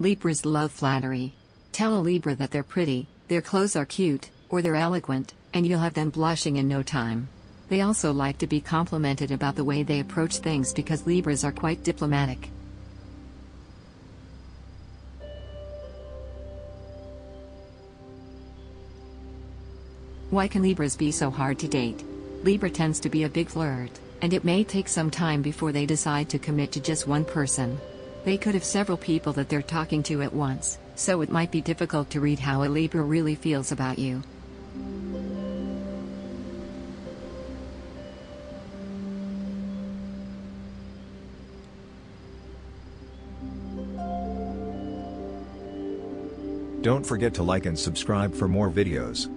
Libras love flattery. Tell a Libra that they're pretty, their clothes are cute, or they're eloquent, and you'll have them blushing in no time. They also like to be complimented about the way they approach things because Libras are quite diplomatic. Why can Libras be so hard to date? Libra tends to be a big flirt, and it may take some time before they decide to commit to just one person. They could have several people that they're talking to at once, so it might be difficult to read how a Libra really feels about you. Don't forget to like and subscribe for more videos.